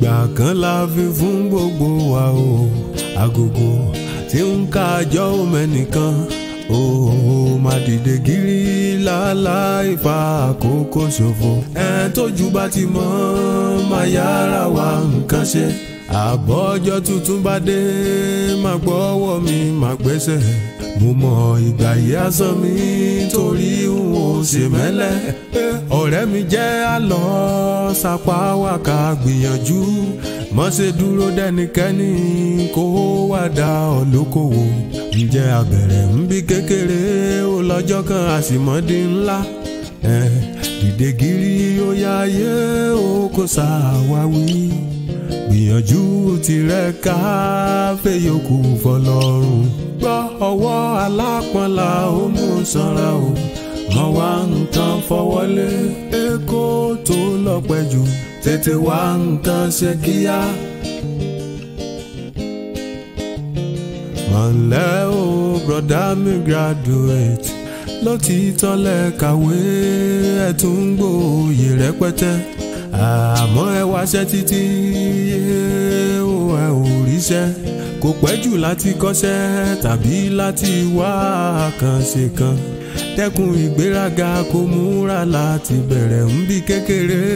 ìgbà kan la fi fún gbogbo wa o agogo tí ń ka àjọ mẹ́nìkan o má dìde kiri láláì fa àkókò ṣòfò ẹ tójú bá ti mọ́ má yára wa nǹkan ṣe àbọ̀jọ́ tuntun bá dé má gbọ́wọ́ mi má gbẹ́sẹ̀ mo mọ ìgbà yìí asán mi torí n ò ṣe mẹ́lẹ̀ ọ̀rẹ́ mi jẹ́ àlọ́ sapá wà ká gbìyànjú mọ́ ṣe dúró dẹ́nikẹ́ni kó wá dá ọ lókòwò ǹjẹ́ abẹ̀rẹ̀ ń bí kékeré ó lọ́jọ́ kan àsìmọ́dé ńlá dìde gírí ó yá ayé ó kó ṣàwáwí gbìyànjú tirẹ̀ ká fẹ́yọkù fọlọ́run gbọ́ ọwọ́ alápọ̀nla ó mú sanra o mọ̀ wá nǹkan fọwọ́lé jù tètè wá nǹkan ṣe kíá. mọ̀lẹ́ o brọ̀dá mi graduate lótìítọ́ lẹ kàwé ẹ̀ tún ń gbòòyè rẹpẹtẹ àmọ́ ẹ wáṣẹ́ títí ó ẹ ò ríṣẹ́ kò pẹ́ jù láti kọ́ṣẹ́ tàbí láti wá àkànṣe kan dẹ́kun ìgbéraga kó múra láti bẹ̀rẹ̀ ń bí kékeré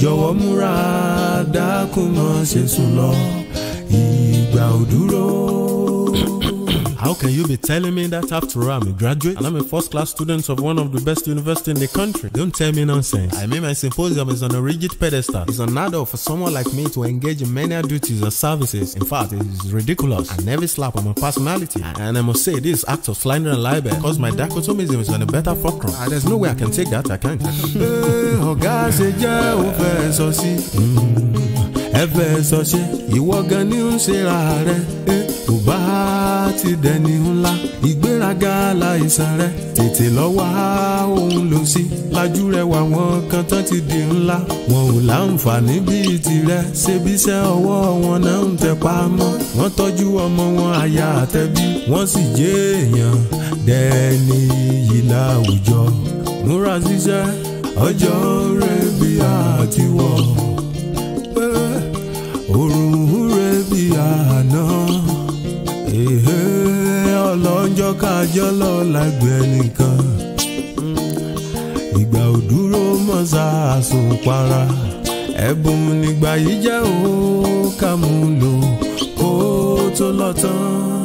jọ̀wọ́ múra dákun ṣe sùn lọ ìgbà ò can you be telling me that after all I'm a graduate and I'm a first class student of one of the best universities in the country? Don't tell me nonsense. I mean my symposium is on a rigid pedestal. It's unheard for someone like me to engage in many duties or services. In fact, it is ridiculous. I never slap on my personality. And I must say this act of slander and libel because my dichotomism is on a better fulcrum. And ah, there's no way I can take that, I can't. Eh, hmm, ẹ fẹ́ sọ ṣe ìwọ gan ni ń ṣe rẹ. Eh, ti dẹni ńlá ìgbéraga láìsàn rẹ tètè lọ́wọ́ òun lò sí lajú rẹwà wọn kan tán ti di ńlá wọn ò láǹfààní bíi tirẹ̀ ṣebíṣẹ́ ọwọ́ wọn náà ń tẹpá mọ́ wọ́n tọ́jú ọmọ wọn aya àtẹbí wọ́n sì jẹ́ dẹni yìí láwùjọ múra ṣiṣẹ́ ọjọ́ rẹ̀ bí àti ọjọ́ kájọ́ lọ lágbẹ́ nìkan ìgbà ò dúró mọ́sá àsùn para ẹ̀bùn nígbà yìí jẹ́ òó kàmú kó tó lọ tán.